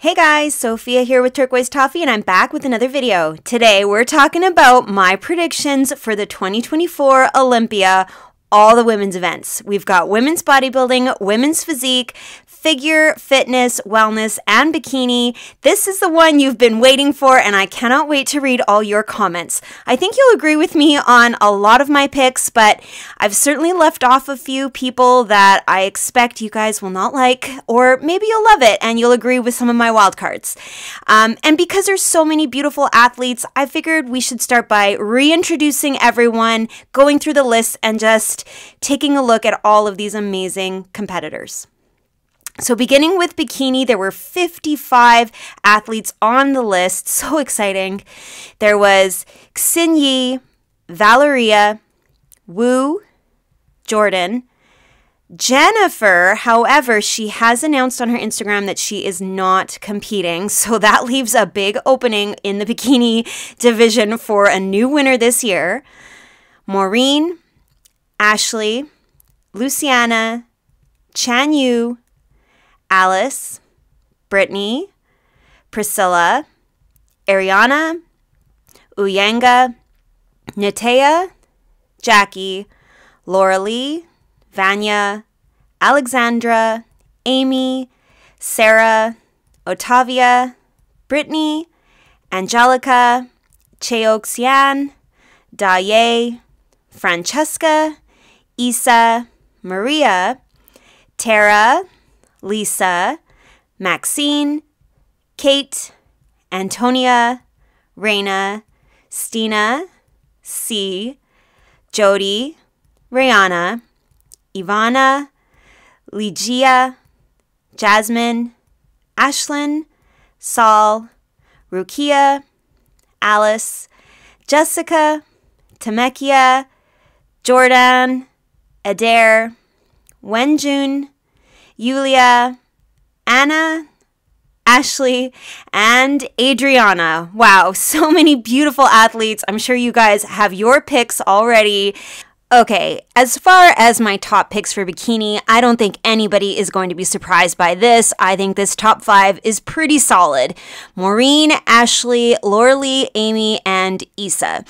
Hey guys, Sophia here with Turquoise Toffee, and I'm back with another video. Today we're talking about my predictions for the 2024 Olympia all the women's events. We've got women's bodybuilding, women's physique, figure, fitness, wellness, and bikini. This is the one you've been waiting for, and I cannot wait to read all your comments. I think you'll agree with me on a lot of my picks, but I've certainly left off a few people that I expect you guys will not like, or maybe you'll love it and you'll agree with some of my wild cards. Um, and because there's so many beautiful athletes, I figured we should start by reintroducing everyone, going through the list, and just taking a look at all of these amazing competitors. So, beginning with bikini, there were 55 athletes on the list. So exciting. There was Xin Yi, Valeria, Wu, Jordan, Jennifer, however, she has announced on her Instagram that she is not competing. So that leaves a big opening in the bikini division for a new winner this year. Maureen, Ashley, Luciana, Chan Yu, Alice, Brittany, Priscilla, Ariana, Uyanga, Natea, Jackie, Lauralie, Vanya, Alexandra, Amy, Sarah, Otavia, Brittany, Angelica, Cheoxian, Daye, Francesca, Isa, Maria, Tara, Lisa, Maxine, Kate, Antonia, Raina, Stina, C, Jody, Rihanna, Ivana, Ligia, Jasmine, Ashlyn, Saul, Rukia, Alice, Jessica, Tamekia, Jordan, Adair, Wenjun, Yulia, Anna, Ashley, and Adriana. Wow, so many beautiful athletes. I'm sure you guys have your picks already. Okay, as far as my top picks for bikini, I don't think anybody is going to be surprised by this. I think this top five is pretty solid. Maureen, Ashley, Lauralie, Amy, and Isa.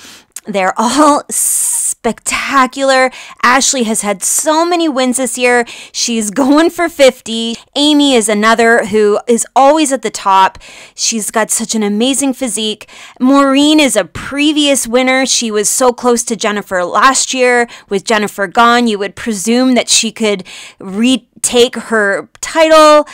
They're all spectacular. Ashley has had so many wins this year. She's going for 50. Amy is another who is always at the top. She's got such an amazing physique. Maureen is a previous winner. She was so close to Jennifer last year. With Jennifer gone, you would presume that she could retake her title.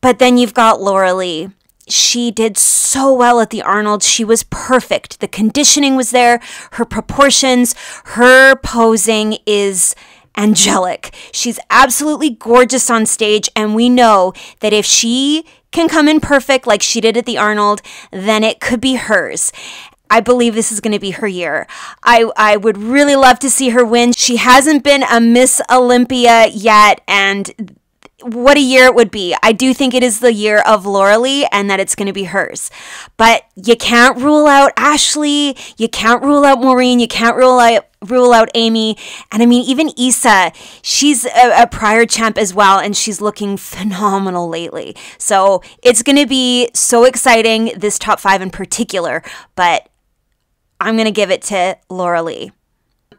But then you've got Lauralie she did so well at the Arnold. She was perfect. The conditioning was there, her proportions, her posing is angelic. She's absolutely gorgeous on stage, and we know that if she can come in perfect like she did at the Arnold, then it could be hers. I believe this is going to be her year. I, I would really love to see her win. She hasn't been a Miss Olympia yet, and what a year it would be. I do think it is the year of Lauralie and that it's going to be hers. But you can't rule out Ashley. You can't rule out Maureen. You can't rule out rule out Amy. And I mean, even Isa, she's a, a, prior champ as well, and she's looking phenomenal lately. So it's going to be so exciting, this top five in particular. But I'm going to give it to Lauralie.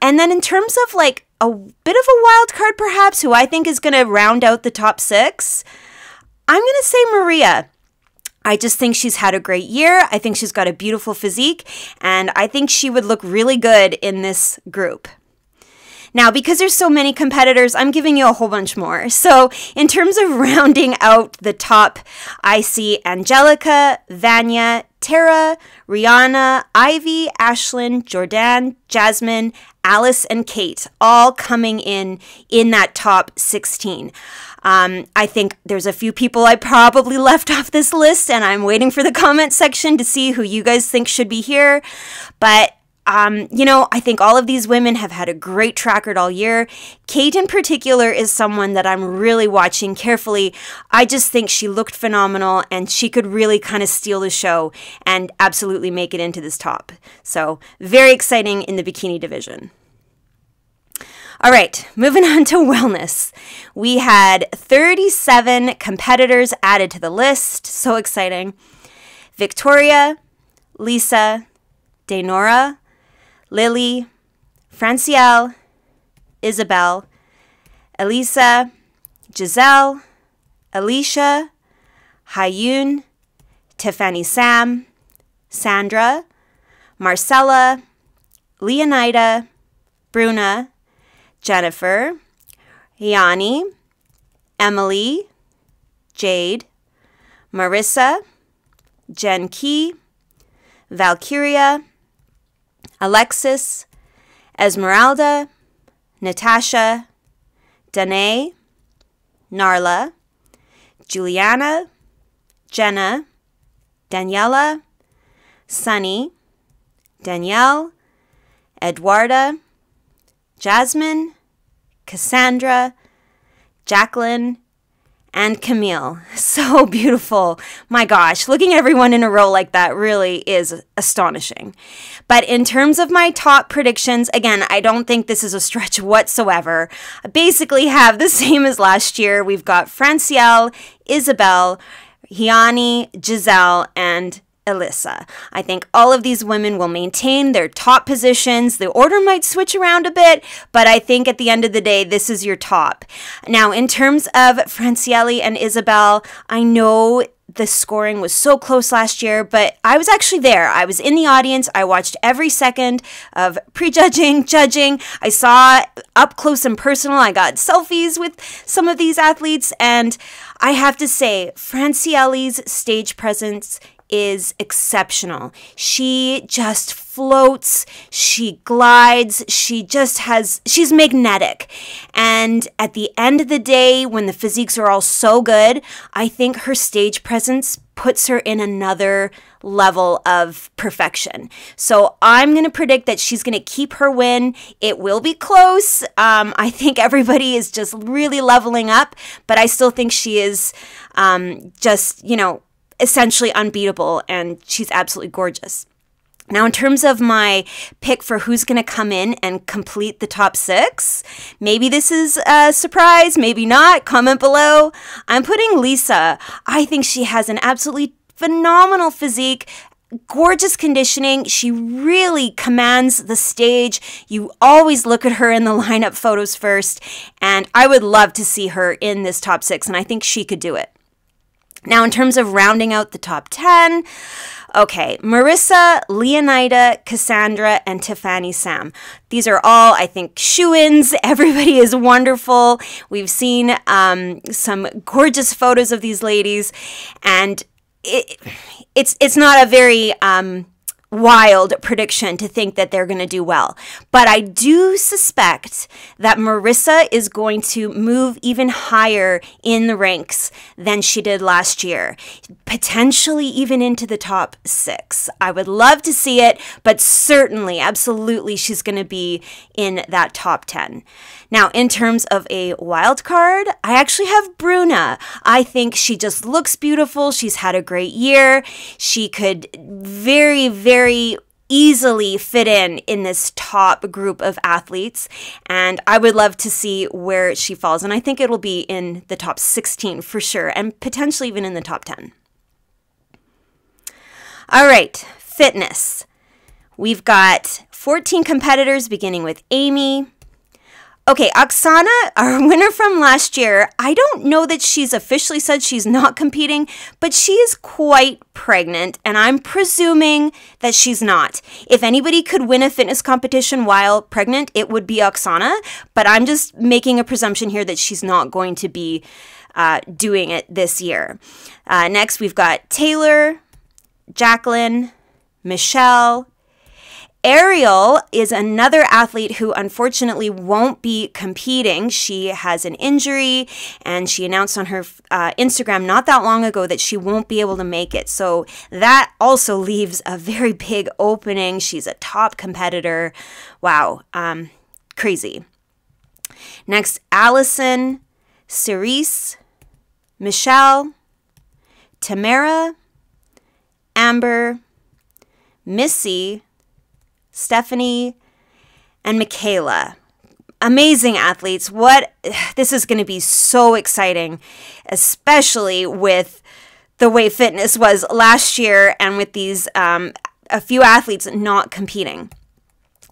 And then in terms of like a bit of a wild card, perhaps, who I think is going to round out the top six, I'm going to say Maria. I just think she's had a great year. I think she's got a beautiful physique, and I think she would look really good in this group. Now, because there's so many competitors, I'm giving you a whole bunch more. So, in terms of rounding out the top, I see Angelica, Vanya, Tara, Rihanna, Ivy, Ashlyn, Jordan, Jasmine, Alice, and Kate, all coming in in that top 16. Um, I think there's a few people I probably left off this list, and I'm waiting for the comment section to see who you guys think should be here. But um, you know, I think all of these women have had a great track record all year. Kate, in particular, is someone that I'm really watching carefully. I just think she looked phenomenal and she could really kind of steal the show and absolutely make it into this top. So, very exciting in the bikini division. All right, moving on to wellness. We had 37 competitors added to the list. So exciting. Victoria, Lisa, Daynora, Lily, Francielle, Isabel, Elisa, Giselle, Alicia, Hayun, Tiffany Sam, Sandra, Marcella, Leonida, Bruna, Jennifer, Yanni, Emily, Jade, Marissa, Jen Key, Valkyria, Alexis, Esmeralda, Natasha, Danae, Narla, Juliana, Jenna, Daniela, Sunny, Danielle, Eduarda, Jasmine, Cassandra, Jacqueline, and Camille. So beautiful. My gosh, looking at everyone in a row like that really is astonishing. But in terms of my top predictions, again, I don't think this is a stretch whatsoever. I basically have the same as last year. We've got Francielle, Isabel, Hiani, Giselle, and Alyssa. I think all of these women will maintain their top positions. The order might switch around a bit, but I think at the end of the day, this is your top. Now, in terms of Francielle and Isabel, I know the scoring was so close last year, but I was actually there. I was in the audience. I watched every second of prejudging, judging. I saw up close and personal. I got selfies with some of these athletes, and I have to say, Francielle's stage presence is exceptional. She just floats, she glides, she just has, she's magnetic. And at the end of the day, when the physiques are all so good, I think her stage presence puts her in another level of perfection. So I'm going to predict that she's going to keep her win. It will be close. Um, I think everybody is just really leveling up, but I still think she is um, just, you know, essentially unbeatable, and she's absolutely gorgeous. Now, in terms of my pick for who's going to come in and complete the top six, maybe this is a surprise, maybe not. Comment below. I'm putting Lisa. I think she has an absolutely phenomenal physique, gorgeous conditioning. She really commands the stage. You always look at her in the lineup photos first, and I would love to see her in this top six, and I think she could do it. Now, in terms of rounding out the top 10, okay, Marissa, Leonida, Cassandra, and Tiffany Sam. These are all, I think, shoe ins. Everybody is wonderful. We've seen um, some gorgeous photos of these ladies, and it, it's, it's not a very. Um, wild prediction to think that they're going to do well. But I do suspect that Marissa is going to move even higher in the ranks than she did last year, potentially even into the top six. I would love to see it, but certainly, absolutely, she's going to be in that top 10. Now, in terms of a wild card, I actually have Bruna. I think she just looks beautiful. She's had a great year. She could very, very easily fit in in this top group of athletes and I would love to see where she falls and I think it'll be in the top 16 for sure and potentially even in the top 10. All right, fitness. We've got 14 competitors beginning with Amy, Okay, Oksana, our winner from last year, I don't know that she's officially said she's not competing, but she is quite pregnant, and I'm presuming that she's not. If anybody could win a fitness competition while pregnant, it would be Oksana, but I'm just making a presumption here that she's not going to be uh, doing it this year. Uh, next, we've got Taylor, Jacqueline, Michelle, Ariel is another athlete who unfortunately won't be competing. She has an injury and she announced on her uh, Instagram not that long ago that she won't be able to make it. So that also leaves a very big opening. She's a top competitor. Wow, um, crazy. Next, Allison, Cerise, Michelle, Tamara, Amber, Missy, Stephanie, and Michaela. amazing athletes. What this is going to be so exciting, especially with the way fitness was last year and with these um, a few athletes not competing.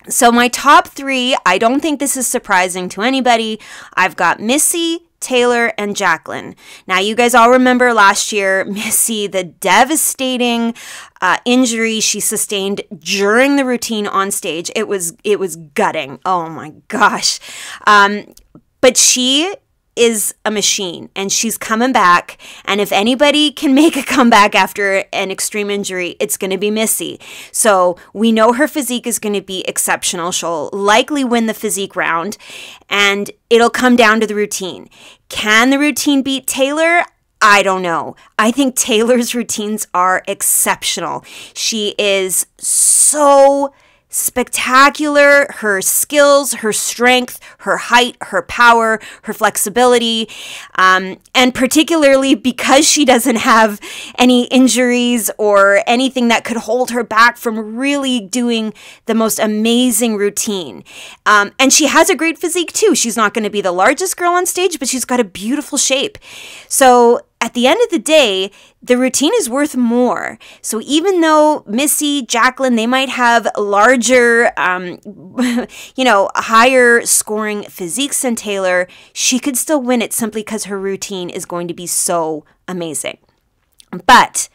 So, my top three, I don't think this is surprising to anybody. I've got Missy, Taylor, and Jacqueline. Now, you guys all remember last year, Missy, the devastating uh, injury she sustained during the routine on stage. It was it was gutting. Oh my gosh. Um, but she is a machine and she's coming back. And if anybody can make a comeback after an extreme injury, it's going to be Missy. So we know her physique is going to be exceptional. She'll likely win the physique round and it'll come down to the routine. Can the routine beat Taylor? I don't know. I think Taylor's routines are exceptional. She is so spectacular. Her skills, her strength, her height, her power, her flexibility, um, and particularly because she doesn't have any injuries or anything that could hold her back from really doing the most amazing routine. Um, and she has a great physique too. She's not going to be the largest girl on stage, but she's got a beautiful shape. So at the end of the day, the routine is worth more. So even though Missy, Jacqueline, they might have larger, um, you know, higher scoring physiques than Taylor, she could still win it simply because her routine is going to be so amazing. But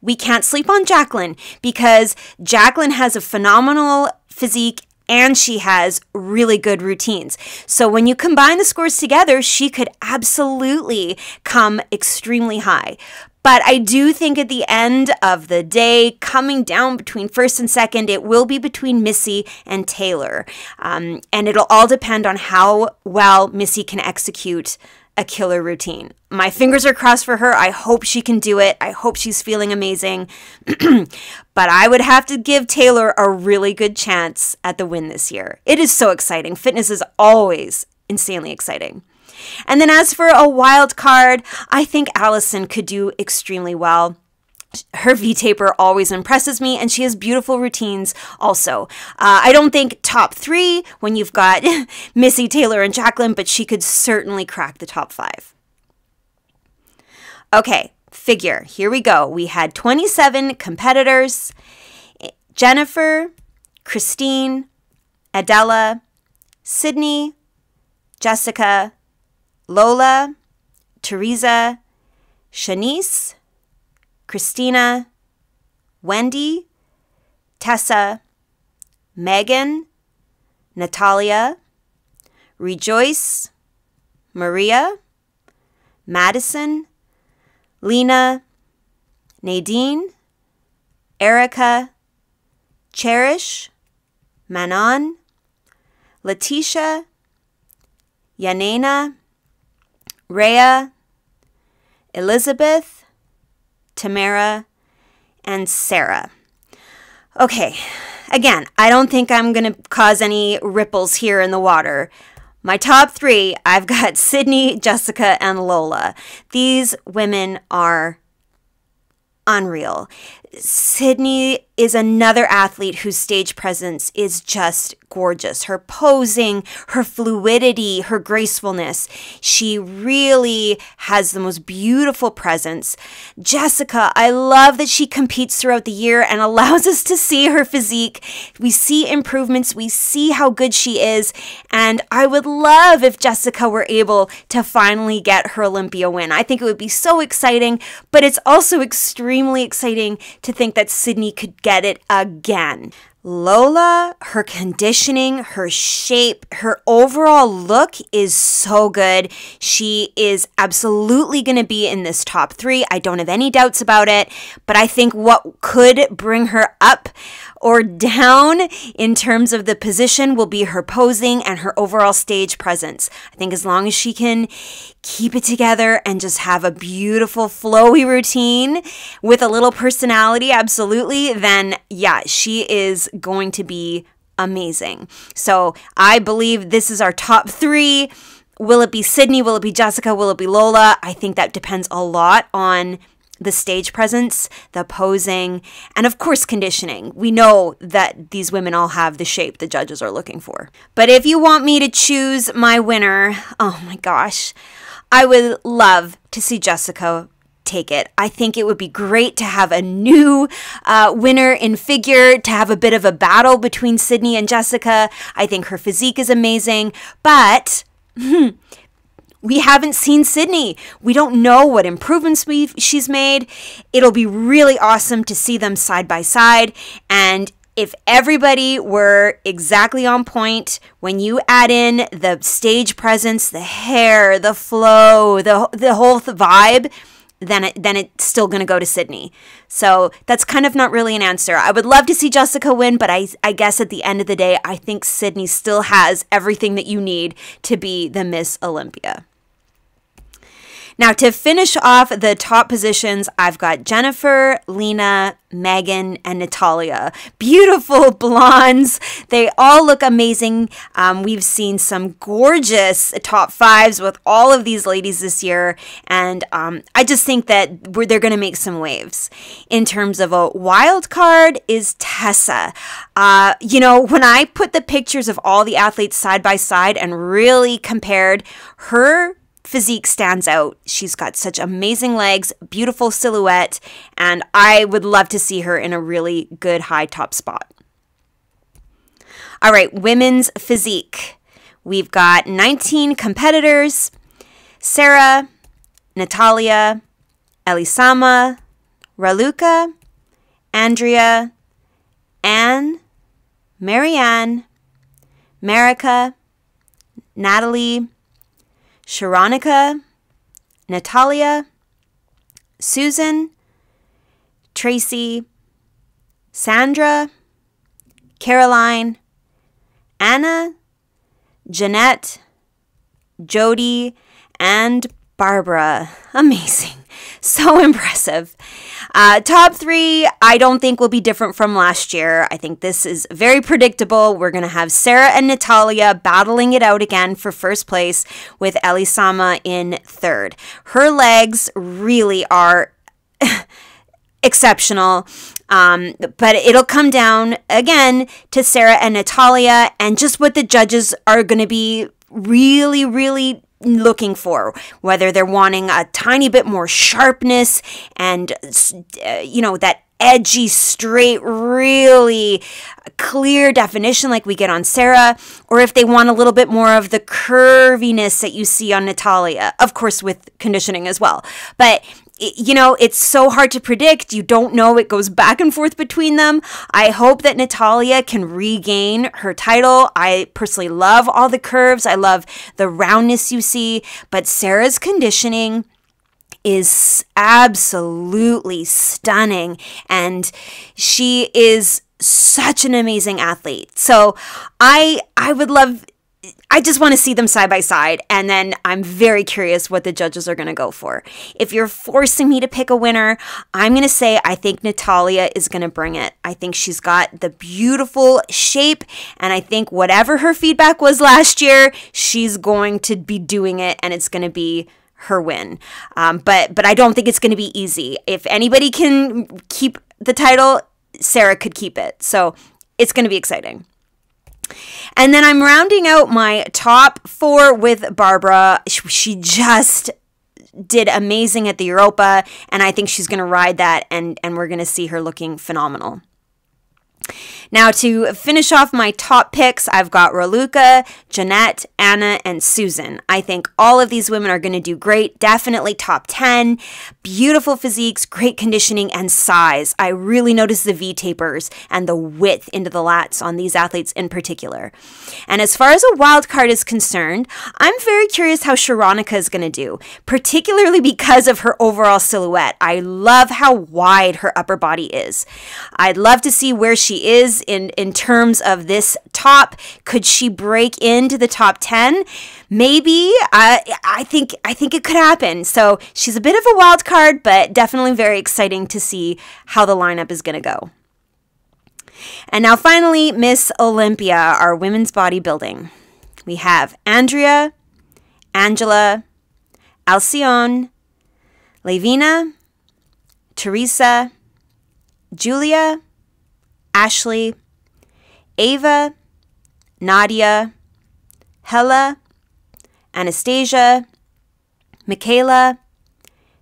we can't sleep on Jacqueline because Jacqueline has a phenomenal physique and she has really good routines. So when you combine the scores together, she could absolutely come extremely high. But I do think at the end of the day, coming down between first and second, it will be between Missy and Taylor. Um, and it'll all depend on how well Missy can execute a killer routine. My fingers are crossed for her. I hope she can do it. I hope she's feeling amazing. but I would have to give Taylor a really good chance at the win this year. It is so exciting. Fitness is always insanely exciting. And then as for a wild card, I think Allison could do extremely well her V taper always impresses me, and she has beautiful routines also. Uh, I don't think top three when you've got Missy, Taylor, and Jacqueline, but she could certainly crack the top five. Okay, figure. Here we go. We had 27 competitors Jennifer, Christine, Adela, Cydney, Jessica, Lola, Teresa, Shanice, Christina, Wendy, Tessa, Megan, Natalia, Rejoice, Maria, Madison, Lena, Nadine, Erica, Cherish, Manon, Letitia, Yanena, Rhea, Elizabeth, Tamara, and Sarah. Okay, again, I don't think I'm going to cause any ripples here in the water. My top three, I've got Cydney, Jessica, and Lola. These women are unreal. Cydney is another athlete whose stage presence is just gorgeous. Her posing, her fluidity, her gracefulness. She really has the most beautiful presence. Jessica, I love that she competes throughout the year and allows us to see her physique. We see improvements, we see how good she is, and I would love if Jessica were able to finally get her Olympia win. I think it would be so exciting, but it's also extremely exciting to think that Cydney could get it again. Lola, her conditioning, her shape, her overall look is so good. She is absolutely going to be in this top three. I don't have any doubts about it. But I think what could bring her up or down in terms of the position will be her posing and her overall stage presence. I think as long as she can keep it together and just have a beautiful, flowy routine with a little personality, absolutely, then yeah, she is going to be amazing. So I believe this is our top three. Will it be Cydney? Will it be Jessica? Will it be Lola? I think that depends a lot on the stage presence, the posing, and of course, conditioning. We know that these women all have the shape the judges are looking for. But if you want me to choose my winner, oh my gosh, I would love to see Jessica take it. I think it would be great to have a new uh, winner in figure, to have a bit of a battle between Cydney and Jessica. I think her physique is amazing, but. We haven't seen Cydney. We don't know what improvements we've, she's made. It'll be really awesome to see them side by side. And if everybody were exactly on point, when you add in the stage presence, the hair, the flow, the, the whole vibe, then it, then it's still going to go to Cydney. So that's kind of not really an answer. I would love to see Jessica win, but I, I guess at the end of the day, I think Cydney still has everything that you need to be the Miss Olympia. Now, to finish off the top positions, I've got Jennifer, Lena, Megan, and Natalia. Beautiful blondes. They all look amazing. Um, we've seen some gorgeous top fives with all of these ladies this year, and um, I just think that they're going to make some waves. In terms of a wild card, is Tessa. Uh, you know, when I put the pictures of all the athletes side by side and really compared her physique stands out. She's got such amazing legs, beautiful silhouette, and I would love to see her in a really good high top spot. All right, women's physique. We've got 19 competitors Sarah, Natalia, Elisama, Raluca, Andrea, Anne, Marianne, Marika, Natalie, Sharonica, Natalia, Susan, Tracy, Sandra, Caroline, Anna, Jeanette, Jody, and Barbara. Amazing. So impressive. Uh, top three, I don't think will be different from last year. I think this is very predictable. We're going to have Sarah and Natalia battling it out again for first place with Elisama in third. Her legs really are exceptional. Um, but it'll come down again to Sarah and Natalia and just what the judges are going to be really, really looking for whether they're wanting a tiny bit more sharpness and uh, you know that edgy straight really clear definition like we get on Sarah or if they want a little bit more of the curviness that you see on Natalia of course with conditioning as well. But you know, it's so hard to predict. You don't know. It goes back and forth between them. I hope that Natalia can regain her title. I personally love all the curves. I love the roundness you see, but Sarah's conditioning is absolutely stunning and she is such an amazing athlete. So I I would love I just want to see them side by side, and then I'm very curious what the judges are going to go for. If you're forcing me to pick a winner, I'm going to say I think Natalia is going to bring it. I think she's got the beautiful shape, and I think whatever her feedback was last year, she's going to be doing it, and it's going to be her win. Um, but but I don't think it's going to be easy. If anybody can keep the title, Sarah could keep it. So it's going to be exciting. And then I'm rounding out my top four with Barbara. She just did amazing at the Europa, and I think she's going to ride that, and, and we're going to see her looking phenomenal. Now, to finish off my top picks, I've got Raluca, Jeanette, Anna, and Susan. I think all of these women are going to do great. Definitely top 10. Beautiful physiques, great conditioning, and size. I really notice the V tapers and the width into the lats on these athletes in particular. And as far as a wild card is concerned, I'm very curious how Sharonica is going to do, particularly because of her overall silhouette. I love how wide her upper body is. I'd love to see where she is in in terms of this top. Could she break into the top 10? Maybe. I I think I think it could happen. So she's a bit of a wild card, but definitely very exciting to see how the lineup is going to go. And now finally, Miss Olympia, our women's bodybuilding. We have Andrea, Angela, Alcyone, Levina, Teresa, Julia, Ashley, Ava, Nadia, Helle, Anastasia, Michaela,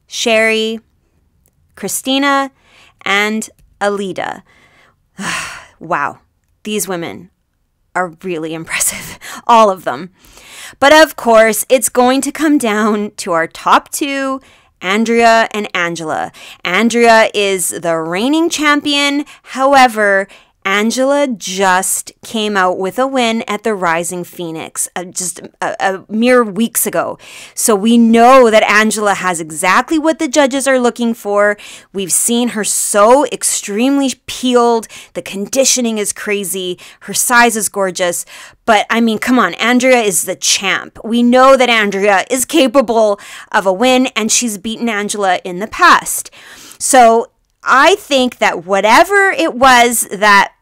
Sherry, Christina, and Alida. wow, these women are really impressive. All of them. But of course, it's going to come down to our top two Andrea and Angela. Andrea is the reigning champion. However, Angela just came out with a win at the Rising Phoenix uh, just a, a, mere weeks ago. So we know that Angela has exactly what the judges are looking for. We've seen her so extremely peeled. The conditioning is crazy. Her size is gorgeous. But I mean, come on, Andrea is the champ. We know that Andrea is capable of a win and she's beaten Angela in the past. So I think that whatever it was that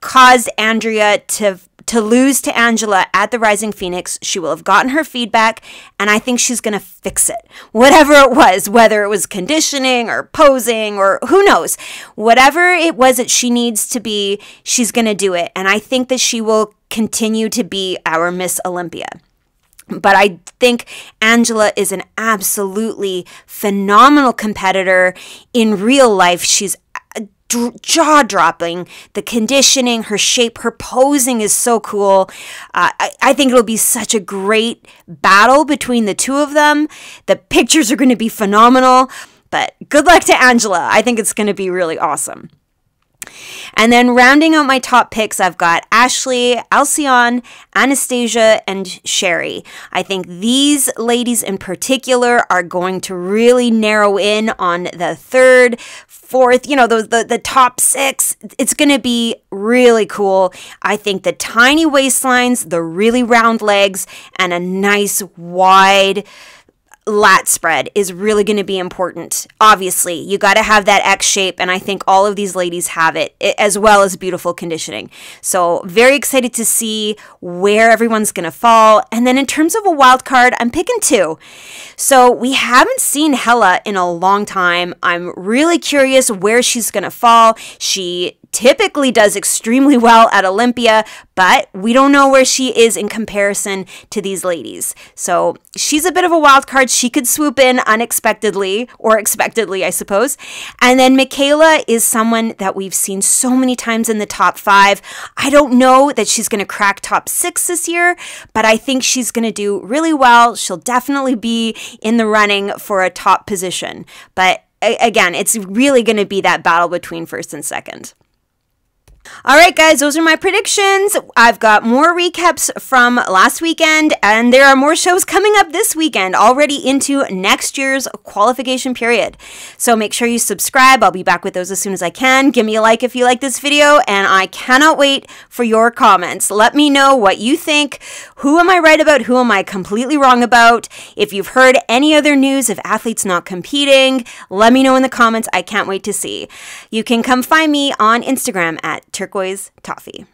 caused Andrea to to lose to Angela at the Rising Phoenix, she will have gotten her feedback, and I think she's going to fix it. Whatever it was, whether it was conditioning or posing or who knows, whatever it was that she needs to be, she's going to do it. And I think that she will continue to be our Miss Olympia. But I think Angela is an absolutely phenomenal competitor. In real life, she's jaw dropping. The conditioning, her shape, her posing is so cool. Uh, I, I think it'll be such a great battle between the two of them. The pictures are going to be phenomenal. But good luck to Angela. I think it's going to be really awesome. And then rounding out my top picks, I've got Ashley, Alcyon, Anastasia, and Sherry. I think these ladies in particular are going to really narrow in on the third, fourth, you know, the, the top six. It's going to be really cool. I think the tiny waistlines, the really round legs, and a nice wide lat spread is really going to be important. Obviously, you got to have that X shape, and I think all of these ladies have it, as well as beautiful conditioning. So, very excited to see where everyone's going to fall. And then, in terms of a wild card, I'm picking two. So, we haven't seen Helle in a long time. I'm really curious where she's going to fall. She typically does extremely well at Olympia, but we don't know where she is in comparison to these ladies. So she's a bit of a wild card. She could swoop in unexpectedly or expectedly, I suppose. And then Michaela is someone that we've seen so many times in the top five. I don't know that she's going to crack top six this year, but I think she's going to do really well. She'll definitely be in the running for a top position. But again, it's really going to be that battle between first and second. All right, guys, those are my predictions. I've got more recaps from last weekend, and there are more shows coming up this weekend, already into next year's qualification period. So make sure you subscribe. I'll be back with those as soon as I can. Give me a like if you like this video, and I cannot wait for your comments. Let me know what you think. Who am I right about? Who am I completely wrong about? If you've heard any other news of athletes not competing, let me know in the comments. I can't wait to see. You can come find me on Instagram at turquoise toffee.